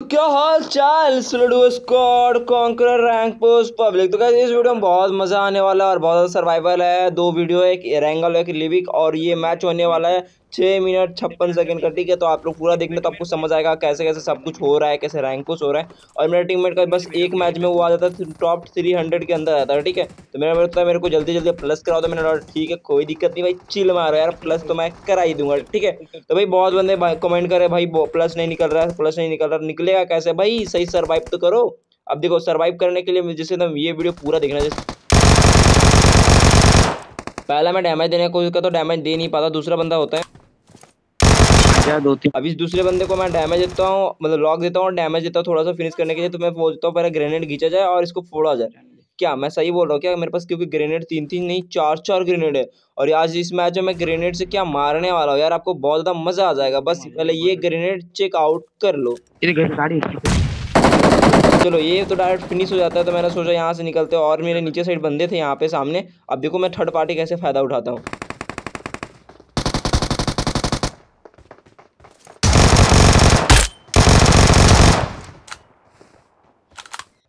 क्या हाल चाल? स्लडो squad conqueror rank post public तो क्या इस वीडियो में बहुत मज़ा आने वाला है और बहुत ज़्यादा सर्वाइवल है। दो वीडियो है, एक एरेंगल एक लिविक और ये मैच होने वाला है। छः मिनट छप्पन सेकंड का, ठीक है? तो आप लोग पूरा देखने तो आपको समझ आएगा कैसे कैसे सब कुछ हो रहा है, कैसे रैंक पुश हो रहा है। और मेरा टीममेट का बस एक मैच में वो आ जाता है, टॉप थ्री हंड्रेड के अंदर आता है, ठीक है? तो मेरा मेरे मेरे को जल्दी जल्दी प्लस कराओ तो मैंने ठीक है, कोई दिक्कत नहीं भाई, चिल मारो यार, प्लस तो मैं करा ही दूँगा, ठीक है? तो भाई बहुत बंदे कमेंट करे, भाई प्लस नहीं निकल रहा है, प्लस नहीं निकल रहा, निकलेगा कैसे? भाई सही सर्वाइव तो करो। अब देखो सर्वाइव करने के लिए जैसे ये वीडियो पूरा देखना जैसे पहला मैं डैमेज देने की कोशिश करता तो डैमेज दे नहीं पाता, दूसरा बंदा होता है। क्या दो तीन अभी दूसरे बंदे को मैं डैमेज देता हूँ मतलब लॉक देता हूँ डैमेज देता हूँ थोड़ा सा फिनिश करने के लिए तो मैं बोलता हूँ पहले ग्रेनेड खींचा जाए और इसको फोड़ा जाए। क्या मैं सही बोल रहा हूँ क्या? मेरे पास क्योंकि ग्रेनेड तीन तीन नहीं चार चार ग्रेनेड है। और आज इस मैच में मैं ग्रेनेड से क्या मारने वाला हूँ यार आपको बहुत ज़्यादा मज़ा आ जाएगा। बस पहले ये ग्रेनेड चेक आउट कर लो। चलो ये तो डायरेक्ट फिनिश हो जाता है तो मैंने सोचा यहाँ से निकलते और मेरे नीचे साइड बंदे थे यहाँ पे सामने। अब देखो मैं थर्ड पार्टी कैसे फ़ायदा उठाता हूँ।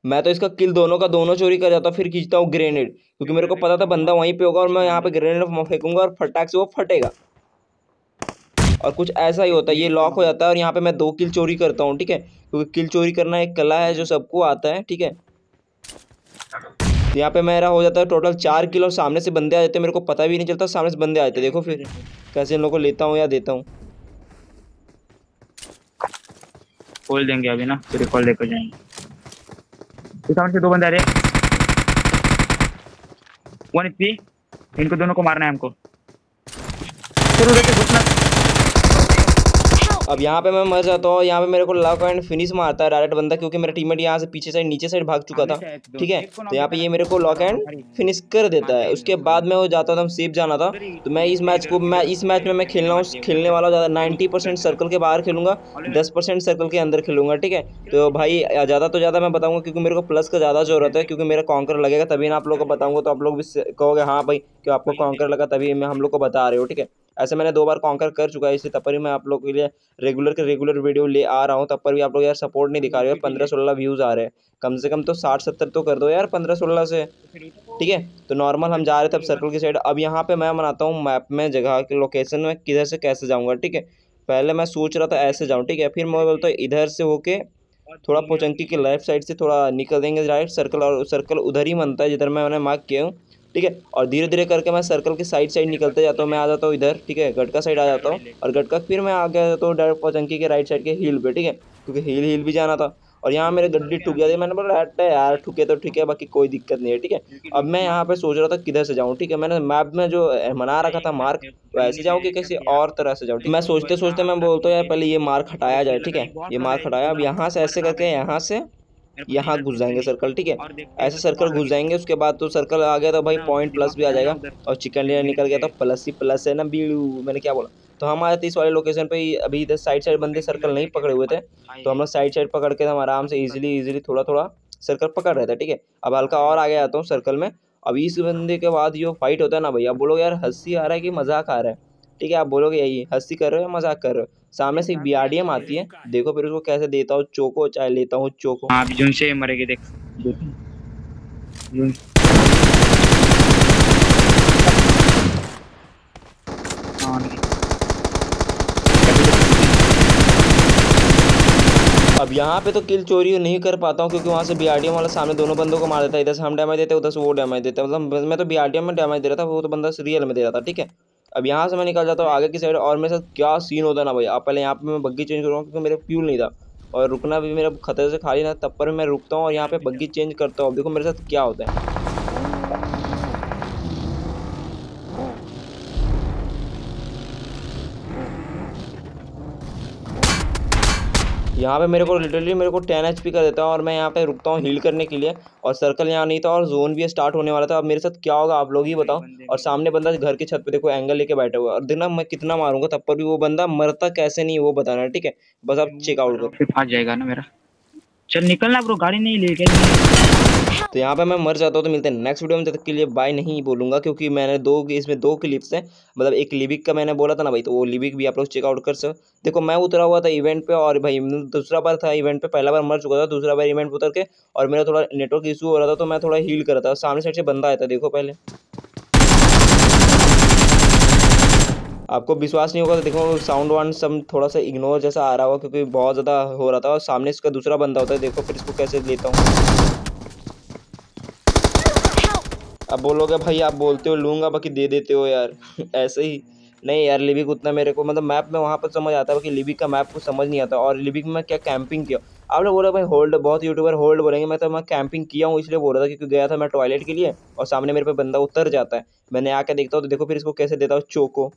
मैं तो इसका किल दोनों का दोनों चोरी कर जाता फिर खींचता हूँ ग्रेनेड क्योंकि मेरे को पता था बंदा वहीं पे होगा और मैं यहाँ पे ग्रेनेड फेंकूँगा और फटाक से वो फटेगा। और कुछ ऐसा ही होता है, ये लॉक हो जाता है और यहाँ पे मैं दो किल चोरी करता हूँ, ठीक है? क्योंकि किल चोरी करना एक कला है जो सबको आता है, ठीक है? यहाँ पे मेरा हो जाता है टोटल चार किल और सामने से बंदे आ जाते हैं, मेरे को पता भी नहीं चलता सामने से बंदे आ जाते देखो फिर, कैसे इन लोगों को लेता हूँ या देता हूँ। खोल देंगे अभी ना, फिर कॉल लेकर जाएँगे। सामने से दो बंदे आ रहे वन एच इनको दोनों को मारना है हमको। चलो देखिए घुसना। अब यहाँ पे मैं मर जाता हूँ यहाँ पे मेरे को लॉक एंड फिनिश मारता है डायरेक्ट बंदा क्योंकि मेरा टीममेट यहाँ से पीछे साइड नीचे साइड भाग चुका था ठीक है? तो यहाँ पे ये मेरे को लॉक एंड फिनिश कर देता है। उसके बाद मैं वो जाता था सेफ़ जाना था। तो मैं इस मैच को मैं इस मैच में मैं खेलना हूँ खेलने वाला ज़्यादा। नाइन्टी सर्कल के बाहर खेलूँगा दस सर्कल के अंदर खेलूँगा ठीक है? तो भाई ज़्यादा तो ज़्यादा मैं बताऊँगा क्योंकि मेरे को प्लस का ज़्यादा ज़रूरत है क्योंकि मेरा कॉन्कर लगेगा तभी ना आप लोग को बताऊँगा। तो आप लोग भी कहोगे हाँ भाई क्यों आपको कॉन्कर लगा तभी मैं हम लोग को बता रहे हो ठीक है? ऐसे मैंने दो बार कॉन्कर कर चुका है इसलिए तब पर ही मैं आप लोग के लिए रेगुलर के रेगुलर वीडियो ले आ रहा हूँ। तब पर भी आप लोग यार सपोर्ट नहीं दिखा रहे हो पंद्रह सोलह व्यूज़ आ रहे हैं। कम से कम तो साठ सत्तर तो कर दो यार पंद्रह सोलह से। ठीक है? तो नॉर्मल हम जा रहे थे अब सर्कल की साइड अब यहाँ पर मैं बनाता हूँ मैप में जगह के लोकेशन में किधर से कैसे जाऊँगा ठीक है? पहले मैं सोच रहा था ऐसे जाऊँ ठीक है? फिर मैं बोलता हूँ इधर से होके थोड़ा पोचंकी के लेफ़्ट साइड से थोड़ा निकल देंगे राइट सर्कल और सर्कल उधर ही बनता है जिधर मैं उन्हें मार्क किया हूँ। ठीक है? और धीरे धीरे करके मैं सर्कल की साइड साइड निकलते जाता हूँ, मैं आ जाता हूँ इधर, ठीक है? गटका साइड आ जाता हूँ और गटका फिर मैं आ जाता हूँ डायरेक्ट पचंकी के राइट साइड के हील पे, ठीक है? क्योंकि हील हील भी जाना था और यहाँ मेरे गड्डी ठुक गया मैंने बोला हट यार, ठुके तो ठीक है बाकी कोई दिक्कत नहीं है, ठीक है? अब मैं यहाँ पे सोच रहा था किधर से जाऊँ, ठीक है? मैंने मैप में जो मना रखा था मार्क वैसे जाऊँ कि किसी और तरह से जाऊँ मैं सोचते सोचते मैं बोलता हूँ, यार, पहले ये मार्क हटाया जाए, ठीक है? ये मार्क हटाया, अब यहाँ से ऐसे करके यहाँ से यहाँ घुस जाएँगे सर्कल ठीक है? ऐसे सर्कल घुस जाएँगे उसके बाद तो सर्कल आ गया तो भाई पॉइंट प्लस भी आ जाएगा। और चिकन डिनर निकल गया तो प्लस ही प्लस है ना बीड़ू मैंने क्या बोला? तो हम आए थे इस वाले लोकेशन पे अभी इधर साइड साइड बंदे सर्कल नहीं पकड़े हुए थे। तो हम लोग साइड साइड पकड़ के हम आराम से इजीली इजीली थोड़ा थोड़ा सर्कल पकड़ रहे थे ठीक है? अब हल्का और आगे आता हूँ सर्कल में। अब इस बंदे के बाद जो फाइट होता है ना भैया बोलोगे यार हँसी आ रहा है कि मज़ाक आ रहा है? ठीक है आप बोलोगे यही हँसी कर रहे हो मज़ाक कर रहे हो? सामने से एक बी आती है। देखो फिर उसको कैसे देता हूँ चोको चाहे लेता हूँ चोको। हाँ जुन से मरेगी देख। अब यहाँ पे तो किल चोरी नहीं कर पाता हूँ क्योंकि वहाँ से बी वाला सामने दोनों बंदों को मार देता है। इधर से हम डैमेज देते हैं उधर से वो डैमेज देते हैं। मतलब मैं तो बीआरडीएम में डैमेज दे रहा था वो तो बंदा रियल में दे रहा था ठीक है? अब यहाँ से मैं निकल जाता हूँ, आगे की साइड और मेरे साथ क्या सीन होता है ना भाई? आप पहले यहाँ पे मैं बग्गी चेंज करूँगा क्योंकि मेरा फ्यूल नहीं था। और रुकना भी मेरा खतरे से खाली ना, तब पर मैं रुकता हूँ और यहाँ पे बग्गी चेंज करता हूँ। अब देखो मेरे साथ क्या होता है। यहाँ पे मेरे को लिटरली मेरे को टेन एच कर देता है और मैं यहाँ पे रुकता हूँ हील करने के लिए और सर्कल यहाँ नहीं था और जोन भी स्टार्ट होने वाला था। अब मेरे साथ क्या होगा आप लोग ही बताओ। और सामने बंदा घर के छत पे देखो एंगल लेके बैठा हुआ और देखना मैं कितना मारूँगा तब पर भी वो बंदा मरता कैसे नहीं वो बताना ठीक है? बस आप चेकआउट करो। फिर आ जाएगा ना मेरा। चल निकलना ब्रो गाड़ी नहीं लेके तो यहाँ पे मैं मर जाता हूँ तो मिलते हैं नेक्स्ट वीडियो में, जब तक के लिए बाय नहीं बोलूँगा, क्योंकि मैंने दो इसमें दो क्लिप्स हैं। मतलब एक लिबिक का मैंने बोला था ना भाई तो वो लिबिक भी आप लोग चेकआउट कर सकते देखो, मैं उतरा हुआ था इवेंट पर और भाई दूसरा बार था इवेंट पर पहला बार मर चुका था, दूसरा बार इवेंट उतर के, और मेरा थोड़ा नेटवर्क इशू हो रहा था तो मैं थोड़ा हील कर रहा था। सामने साइड से बंदा आया था, देखो पहले। आपको विश्वास नहीं होगा तो देखो साउंड वाउंड सब थोड़ा सा इग्नोर जैसा आ रहा होगा, क्योंकि बहुत ज़्यादा हो रहा था, और सामने इसका दूसरा बंदा होता है, देखो फिर इसको कैसे लेता हूँ। अब बोलोगे भाई, आप बोलते हो, लूँगा, बाकी दे देते हो यार। ऐसे ही। नहीं यार लिबिक उतना मेरे को मतलब मैप में वहाँ पर समझ आता है कि लिबिक का मैप को समझ नहीं आता। और लिबिक में क्या कैंपिंग किया? आप लोग बोल रहे भाई होल्ड बहुत यूट्यूबर होल्ड बोलेंगे। मैं तो मैं कैंपिंग किया हूँ, इसलिए बोल रहा था क्योंकि गया था मैं टॉयलेट के लिए, और सामने मेरे पे बंदा उतर जाता है। मैंने आके देखता हूँ तो देखो फिर इसको कैसे देता हूँ चोको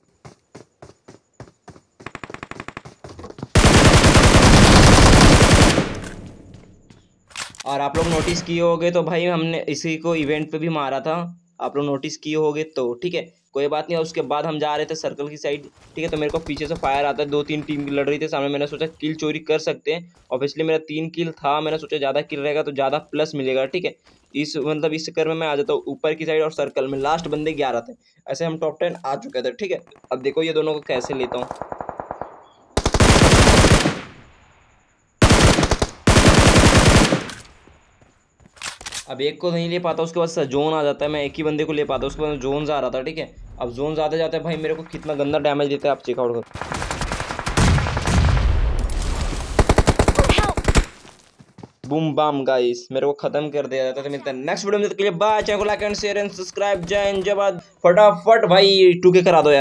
और आप लोग नोटिस किए होगे तो भाई हमने इसी को इवेंट पे भी मारा था। आप लोग नोटिस किए होगे तो ठीक है? कोई बात नहीं, उसके बाद हम जा रहे थे सर्कल की साइड ठीक है? तो मेरे को पीछे से फायर आता है। दो तीन टीम लड़ रही थी, सामने मैंने सोचा किल चोरी कर सकते हैं। ऑब्वियसली मेरा तीन किल था, मैंने सोचा ज़्यादा किल रहेगा तो ज़्यादा प्लस मिलेगा, ठीक है? इस मतलब इस चक्कर में मैं आ जाता हूँ ऊपर की साइड और सर्कल में। लास्ट बंदे ग्यारह थे। ऐसे हम टॉप टेन आ चुके थे, ठीक है? अब देखो ये दोनों को कैसे लेता हूँ। अब एक को नहीं ले पाता उसके बाद जोन आ जाता है। मैं एक ही बंदे को ले पाता उसके बाद जोन आ रहा था ठीक है? अब जोन आते जाते हैं भाई मेरे को कितना गंदा डैमेज देता है आप चेकआउट कर। बूम बाम गाइस मेरे को खत्म कर दिया जाता तो मिलता है नेक्स्ट वीडियो में के लिए बाय चैनल को like and share and subscribe जय हिंद जय फटाफट भाई टू के करा दो यार।